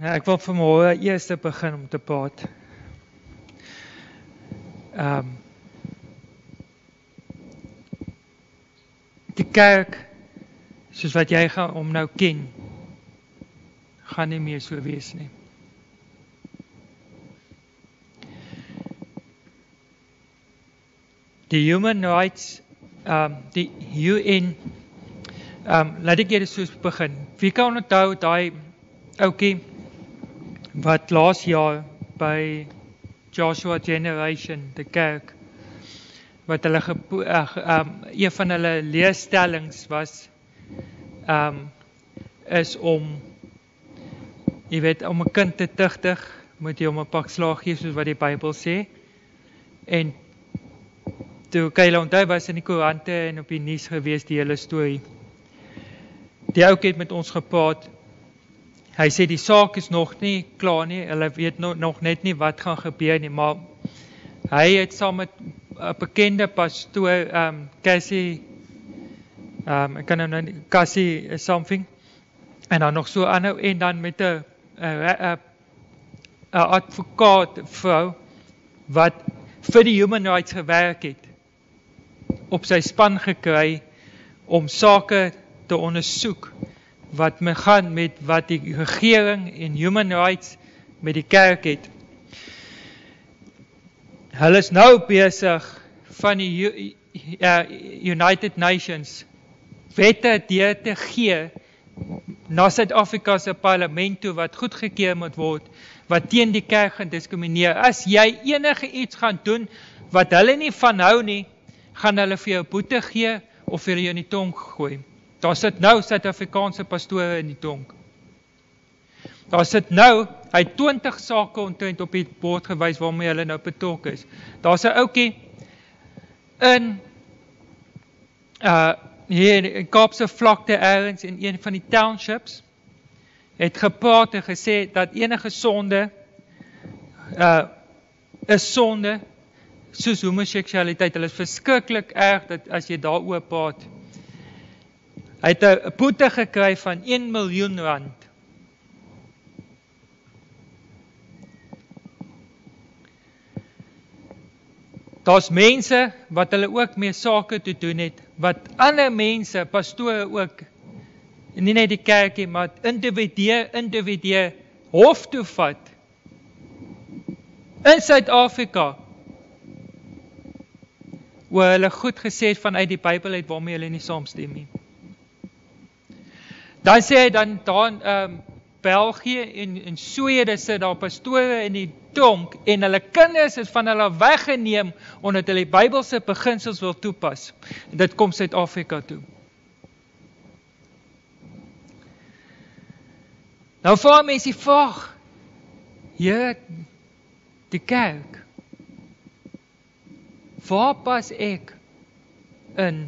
Ja, ek wil vanmôre eers begin om te praat. Ehm um, Die kerk soos wat jy gaan om nou ken gaan nie meer so wees nie. Die human rights ehm um, die UN ehm um, laat ek eers soos begin. Wie kan onthou daai ouetjie wat laas jaar by Joshua Generation die kerk wat hulle uh, um, een van hulle leerstellings was um is om jy weet om 'n kind te tugtig moet jy hom 'n pak slaag gee soos wat die Bybel sê. En toe Kyle onthou was in die koerante en op die nuus gewees die hele storie die ou het met ons gepraat Hy sê die saak is nog nie klaar nie. Hulle weet nog nog net nie wat gaan gebeur nie, maar hy het saam met 'n bekende pastoor, ehm um, Cassie ehm um, ek kan nou nou Cassie something en dan nog so aanhou en dan met 'n 'n 'n advokaat vrou wat vir die human rights gewerk het op sy span gekry om sake te ondersoek wat me gaan met wat die regering en human rights met die kerk het. Hulle is nou besig van die United Nations wette deur te gee na Suid-Afrika se parlement toe wat goedgekeur moet word wat teen die kerk gediskrimineer. As jy enige iets gaan doen wat hulle nie van hou nie, gaan hulle vir jou boete gee of vir jou in die tronk gooi. Daar sit nou Suid-Afrikaanse pastore in die tronk. Daar sit nou, hy 20 sake ontrent op die bord gewys waarmee hulle nou betrokke is. Daar's 'n ouetjie in uh hier in Kaapse vlakte ergens in een van die townships het gepraat en gesê dat enige sonde uh is sonde soos homoseksualiteit. Hulle is verskriklik erg dat as jy daaroor praat, Hy het 'n boete gekry van 1 miljoen rand. Daar's mense wat hulle ook mee sake te doen het wat ander mense, pastore ook nie net die kerkie maar individue individue hof toe vat in Suid-Afrika waar hulle goed gesê het vanuit die Bybel uit waarmee hulle nie saamstem nie. Dan sê hy dan daar in ehm um, België en en Swede sit daar pastore in die tronk en hulle kinders is van hulle weggeneem omdat hulle die Bybelse beginsels wil toepas. Dit kom Suid-Afrika toe. Nou vra mense die vraag: Here, die kerk. Waar pas ek in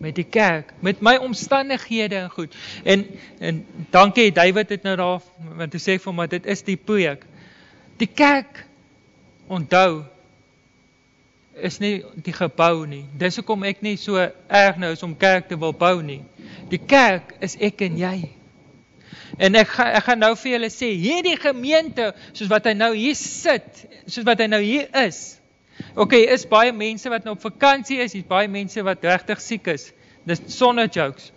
met die kerk, met my omstandighede en goed. En en dankie David het nou daar want hy sê vir my dit is die preek. Die kerk onthou is nie die gebou nie. Dis hoekom ek nie so erg nou is om kerk te wil bou nie. Die kerk is ek en jy. En ek ga, ek gaan nou vir julle sê, hierdie gemeente soos wat hy nou hier sit, soos wat hy nou hier is, OK, is baie mense wat nou op vakansie is, hier's baie mense wat regtig siek is. Dis sonder jokes.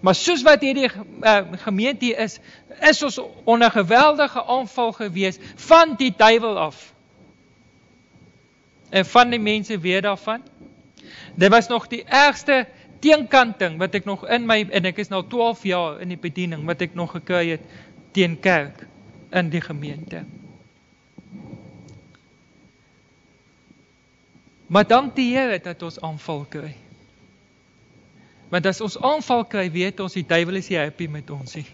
Maar soos wat hierdie uh, gemeente is, is ons onder geweldige aanval gewees van die duiwel af. En van die mense weet daarvan. Dit was nog die ergste teenkanting wat ek nog in my en ek is nou 12 jaar in die bediening wat ek nog gekry het teen kerk in die gemeente. Maar dank die Here dat ons aanval kry. Want as ons aanval kry, weet ons die duiwel is nie happy met ons nie.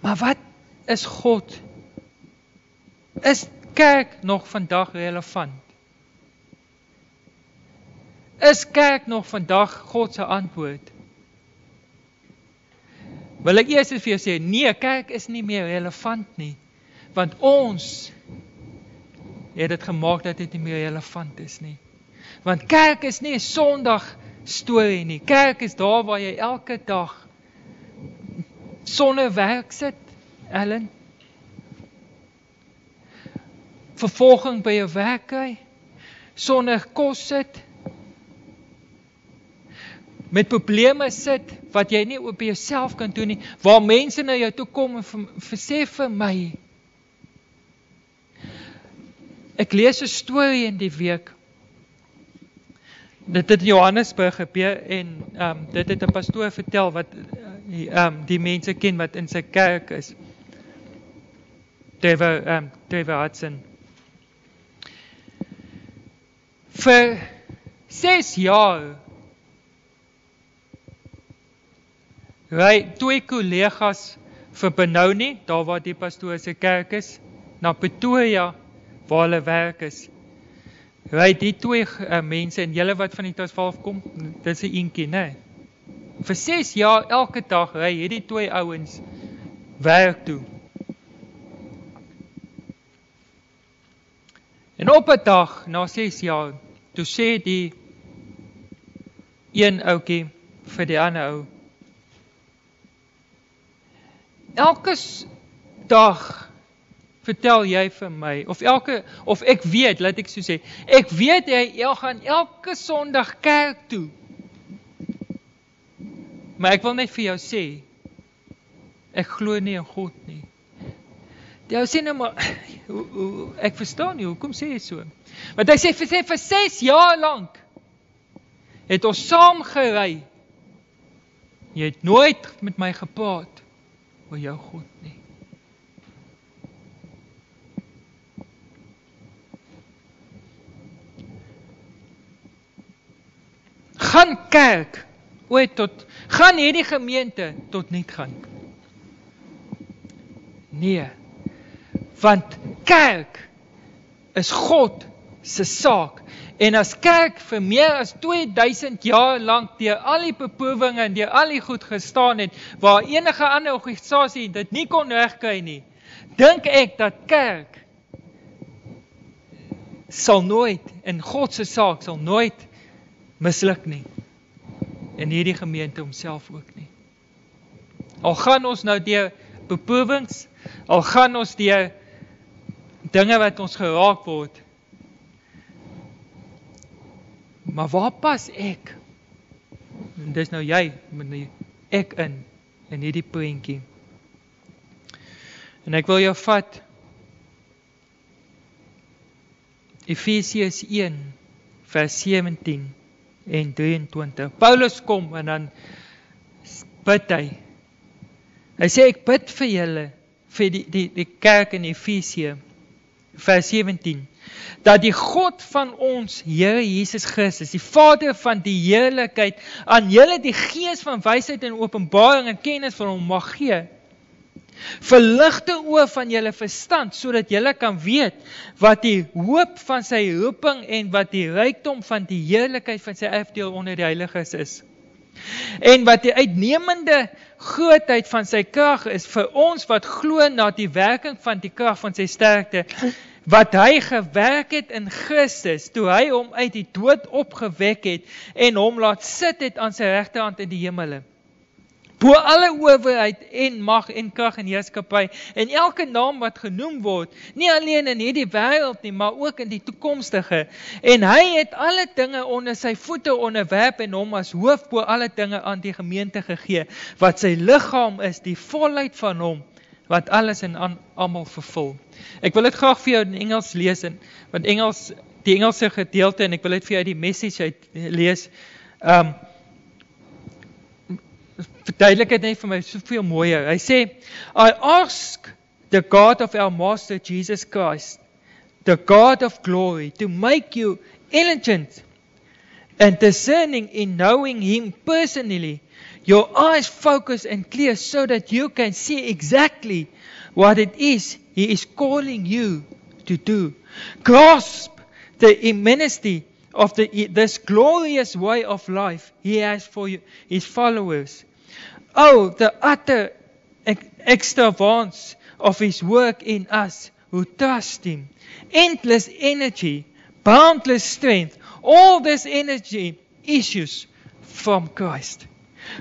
Maar wat is God? Is kerk nog vandag relevant? Is kerk nog vandag God se antwoord? Wil ek eers vir jou sê, nee, kerk is nie meer relevant nie. Want ons het dit gemaak dat dit nie meer relevant is nie. Want kerk is nie 'n Sondag storie nie. Kerk is daar waar jy elke dag sonder werk sit, Ellen. Vervolging by jou werk kry, sonder kos sit. Met probleme sit wat jy nie op jouself kan doen nie, waar mense na jou toe kom en sê vir my Ek lees 'n storie in die week dit het in Johannesburg gebeur en ehm um, dit het 'n pastoor vertel wat eh, ehm um, die mense ken wat in sy kerk is. Trevor ehm um, Trevor Hudson. Vir 6 jaar Ry twee kollegas vir Benoni, daar waar die pastoor se kerk is, na Pretoria waar hulle werk is. Ry die twee uh, mense en julle wat van die Transvaal kom, dis 'n eentjie, né? Nee. Vir 6 jaar elke dag ry hierdie twee ouens werk toe. En op 'n dag na 6 jaar, toe sê die een ouetjie vir die ander ou Elke dag vertel jy vir my of elke of ek weet, laat ek so sê, ek weet jy jy gaan elke Sondag kerk toe. Maar ek wil net vir jou sê ek glo nie in God nie. Jy sê nou maar ek verstaan nie hoekom sê jy so. Want hy sê vir sê vir 6 jaar lank het ons saam gery. Jy het nooit met my gepraat oor jou God nie. gaan kerk ooit tot gaan hierdie gemeente tot net gaan. Nee. Want kerk is God se saak. En as kerk vir meer as 2000 jaar lank deur al die beproewinge en deur al die goed gestaan het waar enige ander organisasie dit nie kon regkry nie, dink ek dat kerk sal nooit in God se saak sal nooit misluk nie. En hierdie gemeente homself ook nie. Al gaan ons nou deur beproewings, al gaan ons deur dinge wat ons geraak word. Maar waar pas ek? En dis nou jy met die ek in in hierdie prentjie. En ek wil jou vat Efesiërs 1 vers 17 en 23. Paulus kom en dan bid hy. Hy sê ek bid vir julle vir die die die kerk in Efesië vers 17 dat die God van ons Here Jesus Christus, die Vader van die heerlikheid aan julle die gees van wysheid en openbaring en kennis van hom mag gee. Verligte oë van julle verstand sodat julle kan weet wat die hoop van sy roeping en wat die rykdom van die heerlikheid van sy erfdeel onder die heiliges is. En wat die uitnemende grootheid van sy krag is vir ons wat glo na die werking van die krag van sy sterkte wat hy gewerk het in Christus toe hy hom uit die dood opgewek het en hom laat sit het aan sy regterhand in die hemele. Bo alle owerheid en mag en krag en heerskappy en elke naam wat genoem word nie alleen in hierdie wêreld nie maar ook in die toekomstige. En hy het alle dinge onder sy voete onderwerp en hom as hoof bo alle dinge aan die gemeente gegee wat sy liggaam is die volheid van hom wat alles en almal vervul ek wil dit graag vir jou in Engels lees en want Engels die Engelse gedeelte en ek wil dit vir jou uit die message uit lees um verduidelik dit net vir my soveel mooier. Hy sê, I ask the God of our master Jesus Christ, the God of glory, to make you intelligent and discerning in knowing him personally, your eyes focused and clear so that you can see exactly what it is he is calling you to do. Grasp the immensity of the, this glorious way of life he has for you, his followers Oh, the utter extravagance of His work in us who trust Him. Endless energy, boundless strength, all this energy issues from Christ.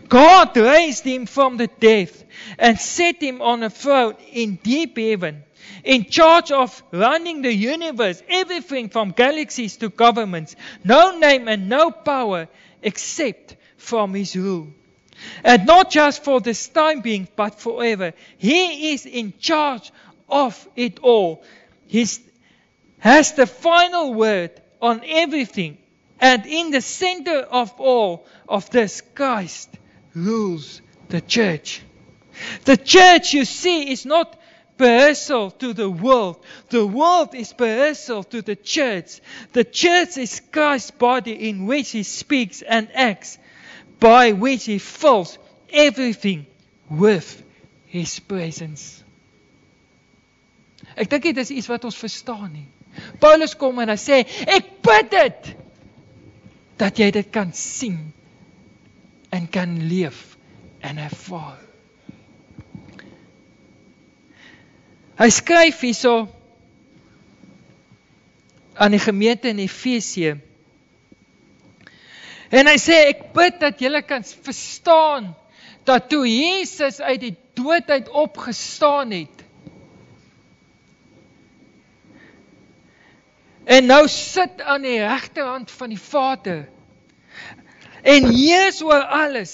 God raised him from the dead and set him on a throne in deep heaven, in charge of running the universe, everything from galaxies to governments, no name and no power except from his rule. And not just for this time being, but forever. He is in charge of it all. He has the final word on everything. And in the center of all of this, Christ rules the church. The church, you see, is not rehearsal to the world. The world is rehearsal to the church. The church is Christ's body in which he speaks and acts, by which he fills everything with his presence. Ek dink dit is iets wat ons verstaan nie. Paulus kom en hy sê, ek bid dit dat jy dit kan sien en kan leef en ervaar. Hy skryf hierso aan die gemeente in Efesië. En hy sê ek bid dat julle kan verstaan dat toe Jesus uit die dood uit opgestaan het en nou sit aan die regterhand van die Vader en heers oor alles.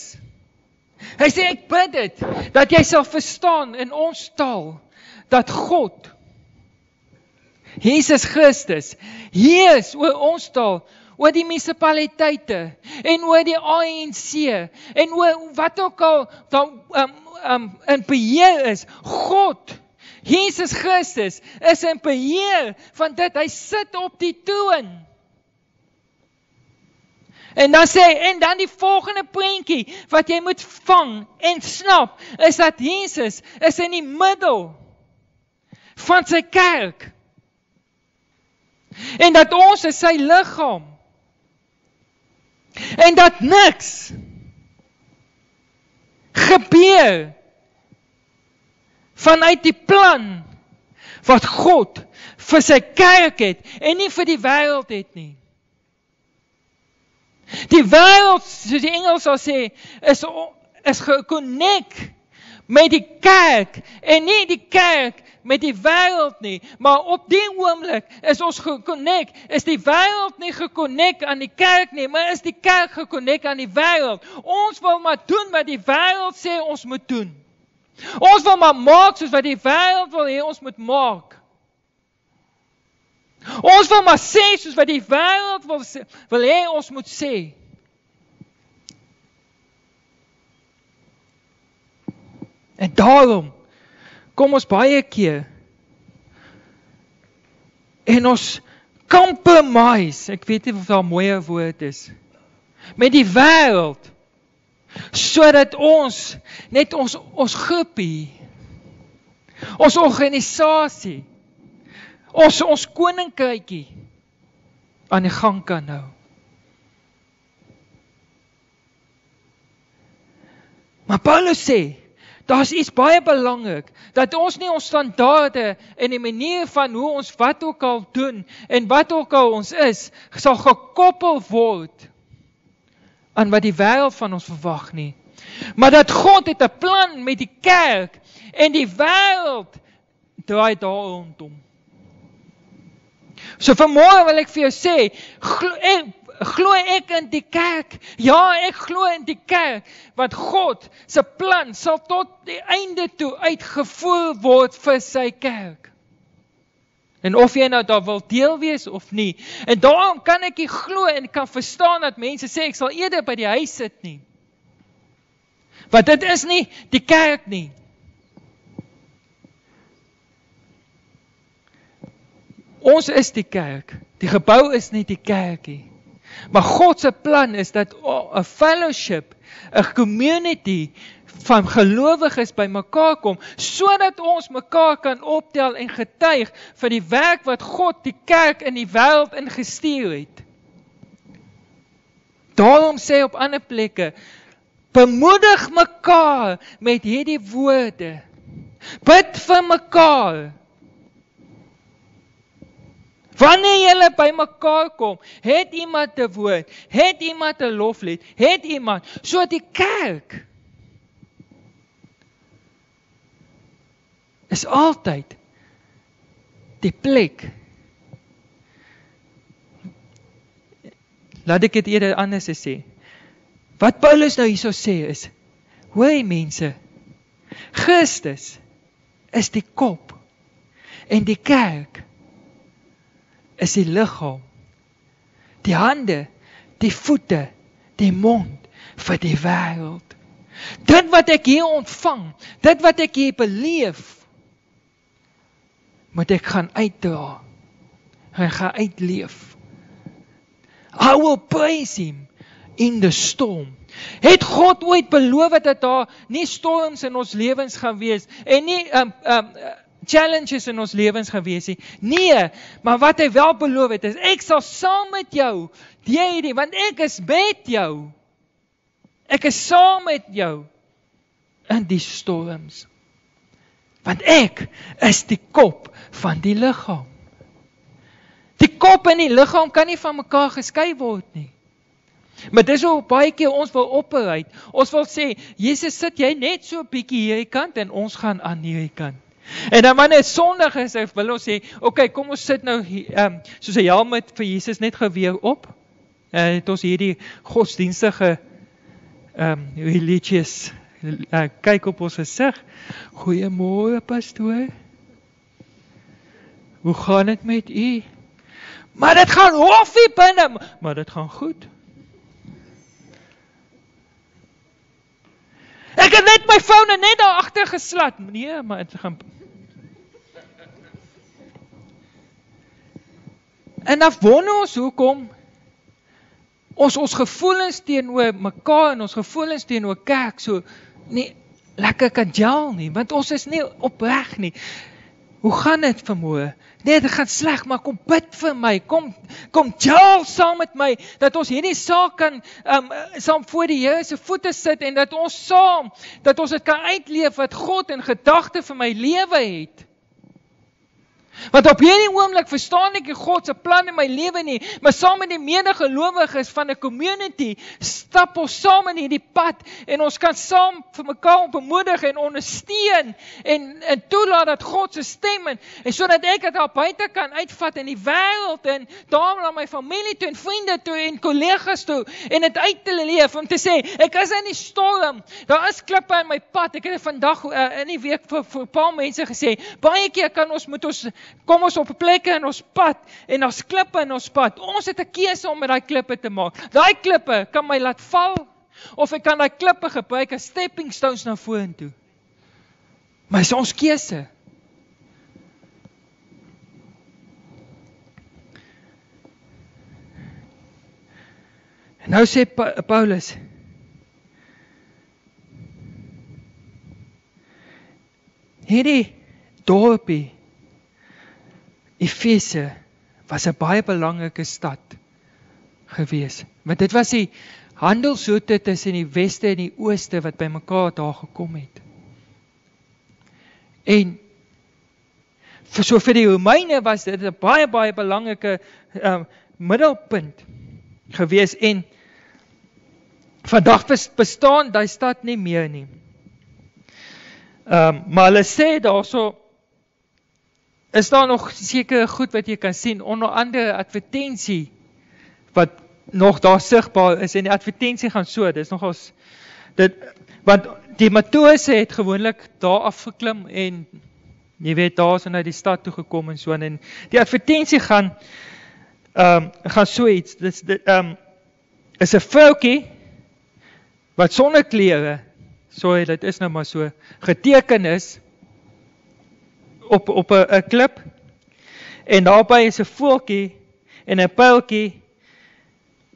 Hy sê ek bid dit dat jy sal verstaan in ons taal dat God Jesus Christus heers oor ons taal oor die munisipaliteite en oor die ANC en oor wat ook al dan um, um, in beheer is God Jesus Christus is in beheer van dit. Hy sit op die troon. En dan sê en dan die volgende prentjie wat jy moet vang en snap is dat Jesus is in die middel van sy kerk. En dat ons is sy liggaam. En dat niks gebeur vanuit die plan wat God vir sy kerk het en nie vir die wêreld het nie. Die wêreld, soos die Engels sal sê, is is gekonnek met die kerk en nie die kerk met die wêreld nie, maar op die oomblik is ons gekonnek, is die wêreld nie gekonnek aan die kerk nie, maar is die kerk gekonnek aan die wêreld. Ons wil maar doen wat die wêreld sê ons moet doen. Ons wil maar maak soos wat die wêreld wil hê ons moet maak. Ons wil maar sê soos wat die wêreld wil sê, wil hê ons moet sê. En daarom kom ons baie keer en ons compromise, ek weet nie of daar 'n mooi woord is, met die wêreld sodat ons net ons ons groepie ons organisasie ons ons koninkrykie aan die gang kan hou. Maar Paulus sê Daar's iets baie belangrik dat ons nie ons standaarde en die manier van hoe ons wat ook al doen en wat ook al ons is sal gekoppel word aan wat die wêreld van ons verwag nie. Maar dat God het 'n plan met die kerk en die wêreld draai daar rondom. So vanmôre wil ek vir jou sê, glo ek, glo ek in die kerk. Ja, ek glo in die kerk want God se plan sal tot die einde toe uitgevoer word vir sy kerk. En of jy nou daar wil deel wees of nie. En daarom kan ek nie glo en kan verstaan dat mense sê ek sal eerder by die huis sit nie. Want dit is nie die kerk nie. Ons is die kerk. Die gebou is nie die kerk nie. Maar God se plan is dat 'n fellowship, 'n community van gelowiges bymekaar kom sodat ons mekaar kan optel en getuig vir die werk wat God die kerk in die wêreld ingestuur het. Daarom sê op ander plekke bemoedig mekaar met hierdie woorde. Bid vir mekaar. Wanneer julle bymekaar kom, het iemand te woord, het iemand 'n loflied, het iemand so die kerk is altyd die plek Laat ek dit eerder anders sê. Wat Paulus nou hierso sê is: Hoor mense, Christus is die kop en die kerk is die liggaam. Die hande, die voete, die mond vir die wêreld. Dit wat ek hier ontvang, dit wat ek hier beleef, moet ek gaan uitdra. Hy gaan uitleef. I will praise him in the storm. Het God ooit beloof dat daar nie storms in ons lewens gaan wees en nie um um challenges in ons lewens gewees nie. Nee, maar wat hy wel beloof het is ek sal saam met jou deur hierdie want ek is met jou. Ek is saam met jou in die storms. Want ek is die kop van die liggaam. Die kop en die liggaam kan nie van mekaar geskei word nie. Maar dis hoe baie keer ons wil ophou. Ons wil sê, Jesus sit jy net so 'n bietjie hierdie kant en ons gaan aan hierdie kant. En dan wanneer Sondag is, wil ons sê, "Oké, okay, kom ons sit nou ehm um, soos 'n helm met vir Jesus net geweer op." En uh, het ons hierdie godsdienstige ehm um, religious uh, kyk op ons gesig. Goeiemôre pastoor. Hoe gaan dit met u? Maar dit gaan hoffie binne, maar dit gaan goed. Ek het net my foon net daar agter geslat. Nee, maar dit gaan En dan wonder ons hoekom ons ons gevoelens teenoor mekaar en ons gevoelens teenoor kerk so nie lekker kan gel nie, want ons is nie opreg nie. Hoe gaan dit vermoë? Nee, dit gaan sleg, maar kom bid vir my. Kom kom jaal saam met my dat ons hierdie saak kan um saam voor die Here se voete sit en dat ons saam dat ons dit kan uitleef wat God in gedagte vir my lewe het. Want op hierdie oomblik verstaan ek God se plan in my lewe nie, maar saam met die medegelowiges van 'n community stap ons saam in hierdie pad en ons kan saam vir mekaar bemoedig en ondersteun en en toelaat dat God se stem en, en sodat ek dit daar buite kan uitvat in die wêreld en daar na my familie toe en vriende toe en kollegas toe en dit uit te leef om te sê ek is in die storm. Daar is klippe in my pad. Ek het vandag uh, in die week vir vir 'n paar mense gesê baie keer kan ons moet ons kom ons op 'n plek in ons pad en daar's klippe in ons pad. Ons het 'n keuse om met daai klippe te maak. Daai klippe kan my laat val of ek kan daai klippe gebruik as stepping stones na vorentoe. Maar dis ons keuse. En nou sê pa Paulus Hierdie dorpie Efese was 'n baie belangrike stad gewees. Want dit was die handelsroete tussen die weste en die ooste wat bymekaar daar gekom het. En vir so vir die Romeine was dit 'n baie baie belangrike um, middelpunt gewees en vandag bestaan daai stad nie meer nie. Ehm um, maar hulle sê daarso is daar nog sekere goed wat jy kan sien? Onder andere advertensie wat nog daar sigbaar is en die advertensie gaan so dis nogals dit want die matrose het gewoonlik daar afgeklim en jy weet daar hulle uit die stad toe gekom en so en die advertensie gaan ehm um, gaan so iets dis dit ehm um, is 'n vroutjie wat sonder klere sorry dit is nou maar so geteken is op op 'n klip. En daarby is 'n voeltjie en 'n pyltjie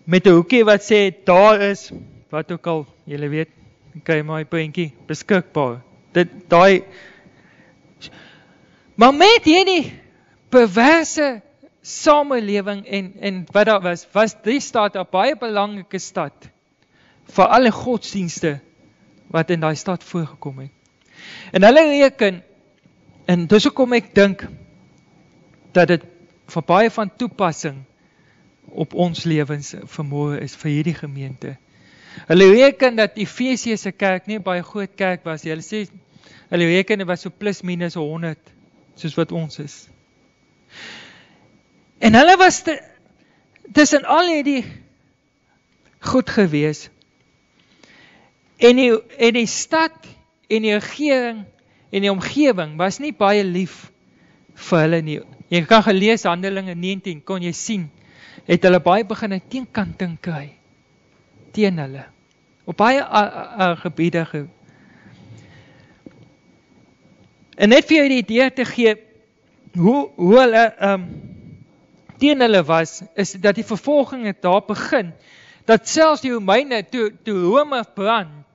met 'n hoekie wat sê daar is wat ook al jy weet kyk my puntjie beskikbaar. Dit daai maar met hierdie perverse samelewing en en wat daar was was die stad 'n baie belangrike stad vir alle godsdienste wat in daai stad voorgekom het. En hulle reken En dis hoekom ek dink dat dit van baie van toepassing op ons lewens vermoë is vir hierdie gemeente. Hulle reken dat Efesiëse se kerk nie baie groot kerk was nie. Hulle sê hulle reken dit was so plus minus 100 soos wat ons is. En hulle was tussen al hierdie goed gewees. En die en die stad en die regering en die omgewing was nie baie lief vir hulle nie. Jy kan gelees Handelinge 19 kon jy sien het hulle baie begin 'n teenkanting kry teen hulle op baie gebiede ge En net vir jou die idee te gee hoe hoe hulle ehm um, teen hulle was is dat die vervolging het daar begin dat selfs die Romeine toe toe Rome brand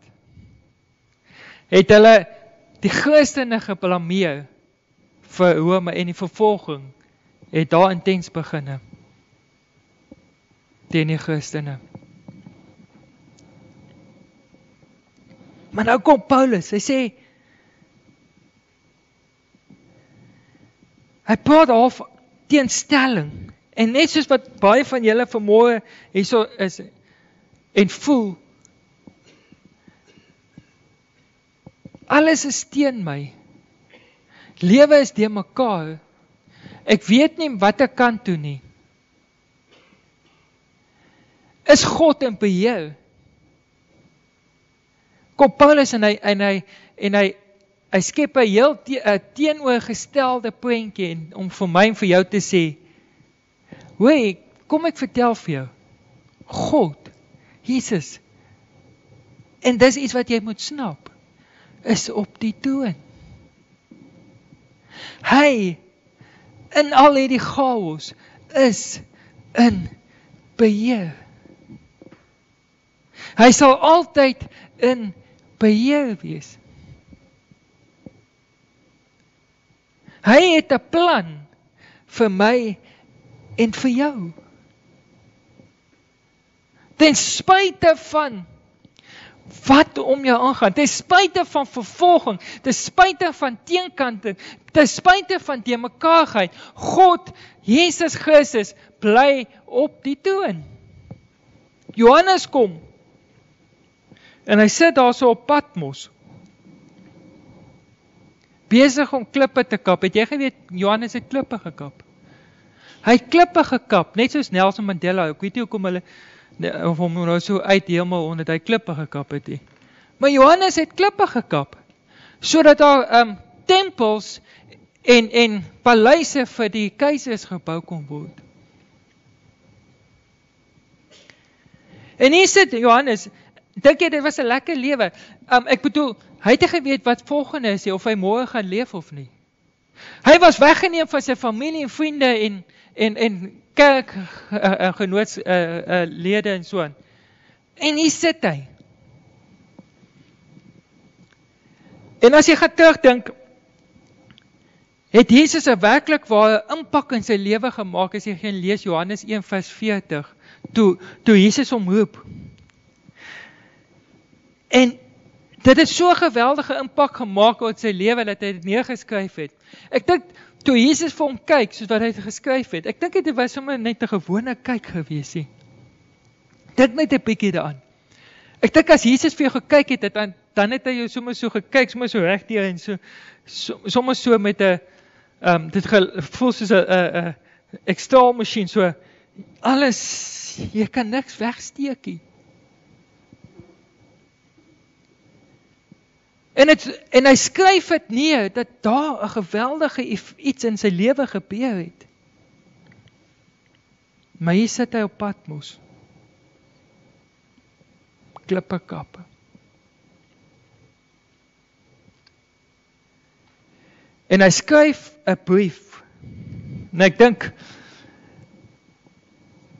het hulle die Christene geblameer vir Rome en die vervolging het daar intens beginne teen die Christene. Maar nou kom Paulus, hy sê hy praat af teenstelling en net soos wat baie van julle vermoë hierso is en voel alles is teen my. Lewe is de mekaar. Ek weet nie watter kant toe nie. Is God in beheer? kom Paulus en hy en hy en hy hy skep 'n heel te, teenoorgestelde prentjie en om vir my en vir jou te sê hoe kom ek vertel vir jou God Jesus en dis iets wat jy moet snap is op die toon hy in al hierdie chaos is in beheer hy sal altyd in beheer wees. Hy het 'n plan vir my en vir jou. Ten spyte van wat om jou aangaan, ten spyte van vervolging, ten spyte van teenkanting, ten spyte van die mekaarheid, God Jesus Christus bly op die toon. Johannes kom En hy sit daarso op Patmos. Besig om klippe te kap. Het jy geweet Johannes het klippe gekap? Hy het klippe gekap, net soos Nelson Mandela. Ek weet nie hoekom hulle of hom nou so uit heeltemal onder hy klippe gekap het nie. Maar Johannes het klippe gekap sodat daar ehm um, tempels en en paleise vir die keisers gebou kon word. En hier sit Johannes Dink jy dit was 'n lekker lewe? Um ek bedoel, hy het geweet wat volgende is, of hy môre gaan leef of nie. Hy was weggeneem van sy familie en vriende en en en kerk uh, uh, genoots uh, uh, lede en so aan. En hier sit hy. En as jy terugdink, het Jesus 'n werklik ware impak in sy lewe gemaak as jy gaan lees Johannes 1:40 toe toe Jesus hom roep. En dit het so 'n geweldige impak gemaak op sy lewe dat hy dit neergeskryf het. Ek dink toe Jesus vir hom kyk soos wat hy geskryf het, ek dink dit was sommer net 'n gewone kyk gewees nie. Dink net 'n bietjie daaraan. Ek dink as Jesus vir jou gekyk het, het dan dan het hy jou sommer so gekyk, sommer so regdeur en so sommer so met 'n ehm um, dit voel soos 'n 'n 'n ekstaal masjien so alles jy kan niks wegsteek nie. En dit en hy skryf dit neer dat daar 'n geweldige iets in sy lewe gebeur het. Maar hier sit hy op Patmos. Klippe kappe. En hy skryf 'n brief. En ek dink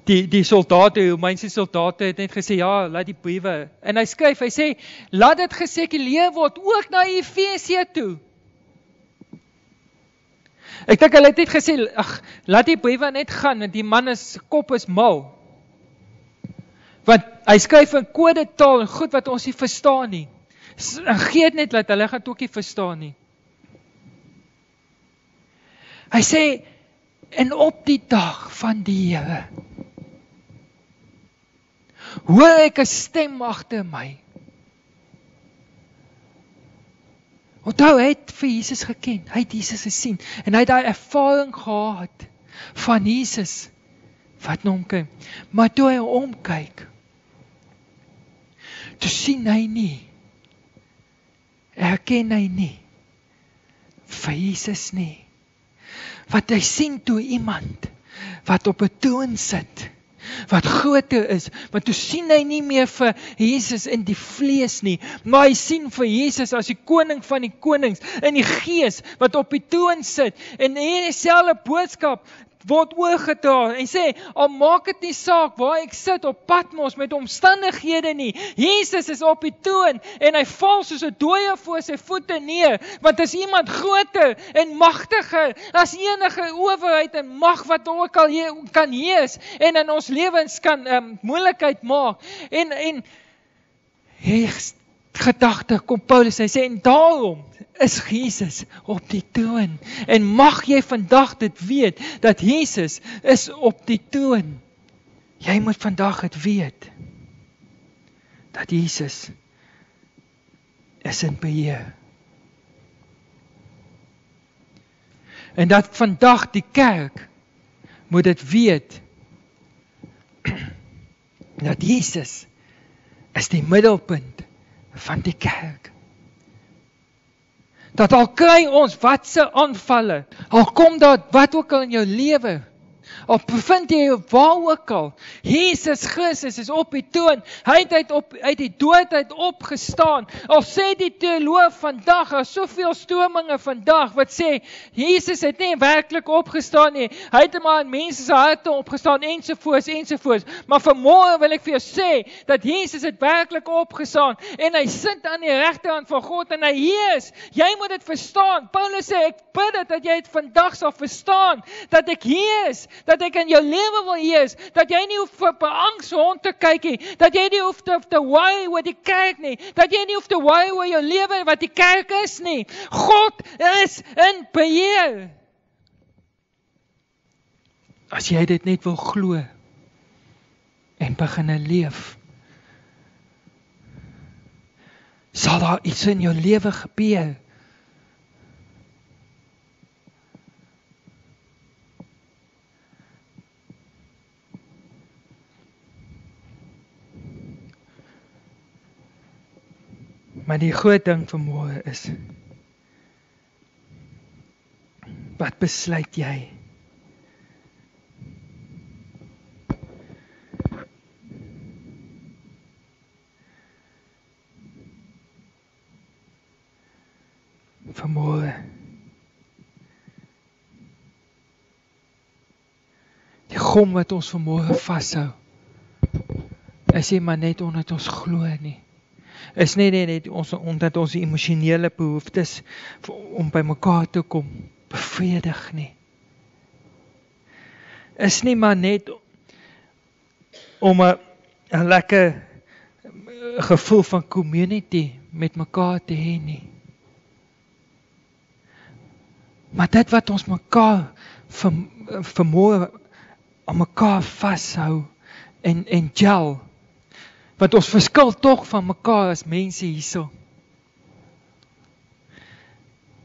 die die soldate, die Romeinse soldate het net gesê ja, laat die briewe. En hy skryf, hy sê laat dit gesekuleer word ook na Efesië toe. Ek dink hulle het net gesê ag, laat die briewe net gaan want die man is kop is mal. Want hy skryf in kode taal en goed wat ons nie verstaan nie. Gee dit net dat hulle gaan ook nie verstaan nie. Hy sê En op die dag van die Here hoor ek 'n stem agter my. Onthou hy het vir Jesus geken. Hy het Jesus gesien en hy het daai ervaring gehad van Jesus wat na hom kyk. Maar toe hy omkyk, toe sien hy nie. Erken hy nie vir Jesus nie. Wat hy sien toe iemand wat op 'n troon sit wat groter is, want toe sien hy nie meer vir Jesus in die vlees nie, maar hy sien vir Jesus as die koning van die konings in die gees wat op die troon sit en hierdie selfde boodskap word oorgedra en sê al maak dit nie saak waar ek sit op Patmos met omstandighede nie. Jesus is op die troon en hy val soos 'n dooie voor sy voete neer want as iemand groter en magtiger as enige owerheid en mag wat ook al hier kan heers en in ons lewens kan um, moeilikheid maak. En en hy gedagte kom Paulus hy sê en daarom is Jesus op die troon. En mag jy vandag dit weet dat Jesus is op die troon. Jy moet vandag dit weet dat Jesus is in beheer. En dat vandag die kerk moet dit weet dat Jesus is die middelpunt van die kerk dat al kry ons watse aanvalle, al kom daar wat ook al in jou lewe, Al bevind jy waar ook al, Jesus Christus is op die troon. Hy het uit op uit die dood uit opgestaan. Al sê die teoloog vandag, daar is soveel strominge vandag wat sê Jesus het nie werklik opgestaan nie. Hy het maar in mense se harte opgestaan ensovoorts ensovoorts. Maar vanmôre wil ek vir jou sê dat Jesus het werklik opgestaan en hy sit aan die regterhand van God en hy heers. Jy moet dit verstaan. Paulus sê ek bid dat jy dit vandag sal verstaan dat ek heers dat ek in jou lewe wil heers, dat jy nie hoef op 'n angs rond te kyk nie, dat jy nie hoef te te worry oor die kerk nie, dat jy nie hoef te worry oor jou lewe wat die kerk is nie. God is in beheer. As jy dit net wil glo en begin leef, sal daar iets in jou lewe gebeur. Maar die groot ding vir môre is wat besluit jy? vir môre. Die gom wat ons vir môre vashou. Is nie maar net omdat ons glo nie is nie net net ons omdat ons emosionele behoeftes om by mekaar te kom bevredig nie. Is nie maar net om 'n 'n lekker gevoel van community met mekaar te hê nie. Maar dit wat ons mekaar vermoë aan mekaar vashou en en gel Want ons verskil tog van mekaar as mense hierso.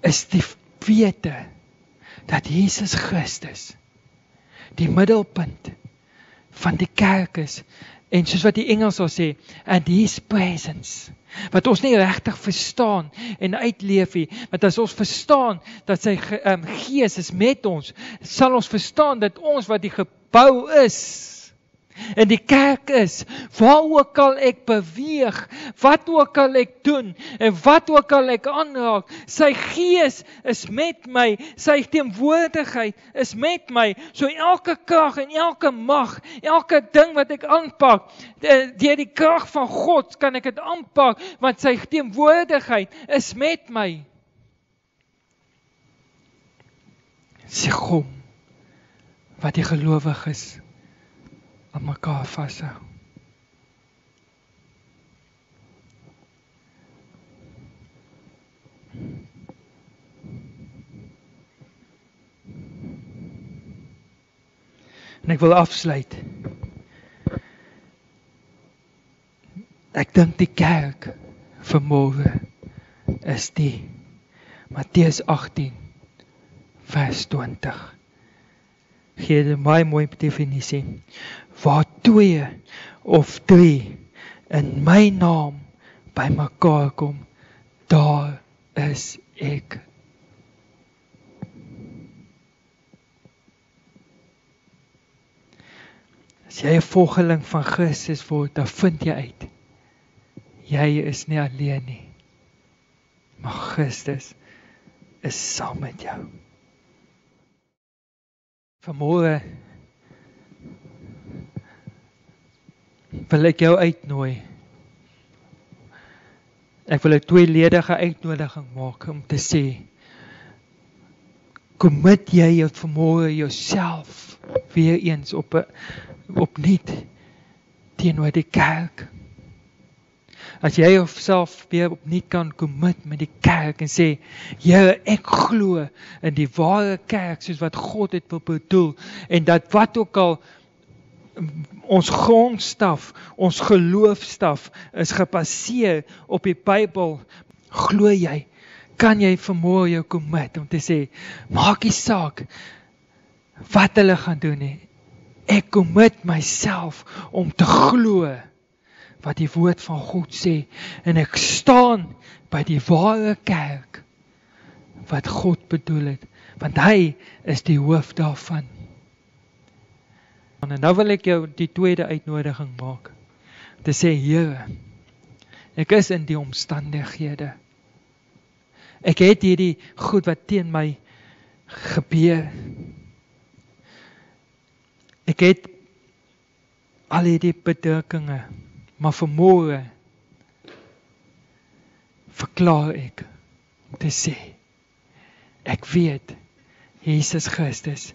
Is die wete dat Jesus Christus die middelpunt van die kerk is en soos wat die Engels sal sê and his presence wat ons nie regtig verstaan en uitleef nie want as ons verstaan dat sy um, gees is met ons sal ons verstaan dat ons wat die gebou is in die kerk is, waar ook al ek beweeg, wat ook al ek doen en wat ook al ek aanraak, sy gees is met my, sy teenwoordigheid is met my. So elke krag en elke mag, elke ding wat ek aanpak, deur die krag van God kan ek dit aanpak want sy teenwoordigheid is met my. Sy kom wat die gelowiges is aan mekaar vashou. En ek wil afsluit. Ek dink die kerk vir môre is die Matteus 18 vers 20. Gee 'n baie mooi definisie. Waar twee of drie in my naam bymekaar kom, daar is ek. As jy 'n volgeling van Christus word, dan vind jy uit jy is nie alleen nie. Maar Christus is saam met jou. Vanmôre wil ek jou uitnooi. Ek wil 'n tweeledige uitnodiging maak om te sê Kommit jy jou vanmôre jouself weer eens op 'n opnuut teenoor die kerk? As jy jouself weer opnuut kan commit met die kerk en sê Here ek glo in die ware kerk soos wat God dit wil bedoel en dat wat ook al ons grondstaf ons geloofstaf is gebaseer op die Bybel glo jy kan jy vermoë jou commit om te sê maak nie saak wat hulle gaan doen nie. Ek commit myself om te glo wat die woord van God sê en ek staan by die ware kerk wat God bedoel het want hy is die hoof daarvan. En nou wil ek jou die tweede uitnodiging maak. Te sê Here, ek is in die omstandighede. Ek het hierdie goed wat teen my gebeur. Ek het al hierdie bedrukkinge Maar vermoë verklaar ek om te sê ek weet Jesus Christus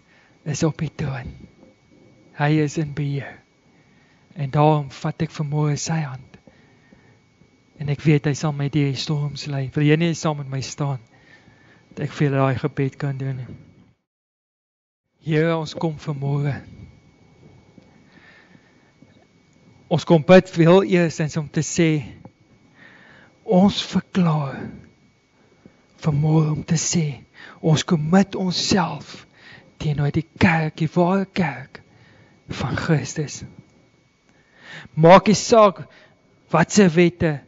is op die troon. Hy is in beheer. En daarom vat ek vermoë sy hand. En ek weet hy sal my deur die storms lei. Wil jy nie saam met my staan? Dat ek vir daai gebed kan doen. Here, ons kom vermoë Ons kom bid veel eers en om te sê ons verklaar vermoë om te sê ons kommit onsself teenoor die kerk, die ware kerk van Christus. Maak nie saak wat se wette,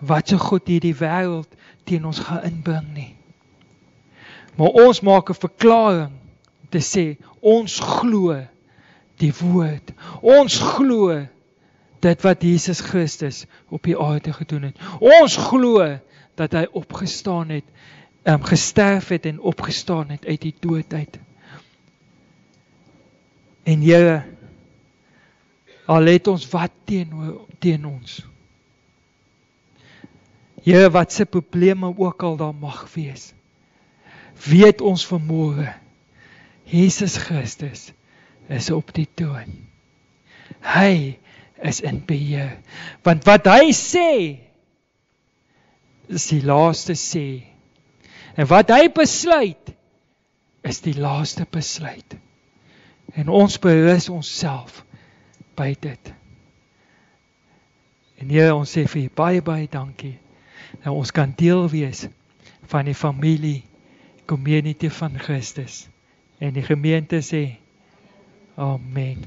wat se goed hierdie wêreld teen ons gaan inbring nie. Maar ons maak 'n verklaring te sê ons glo die woord. Ons glo dit wat Jesus Christus op die aarde gedoen het. Ons glo dat hy opgestaan het, ehm um, gesterf het en opgestaan het uit die dood uit. En Here al het ons wat teenoor teen ons. Here wat se probleme ook al daar mag wees. Weet ons vermoë Jesus Christus is op die troon. Hy is in beheer. Want wat hy sê is die laaste sê. En wat hy besluit is die laaste besluit. En ons berus onsself by dit. En Here, ons sê vir u baie baie dankie dat ons kan deel wees van die familie community van Christus. En die gemeente sê amen.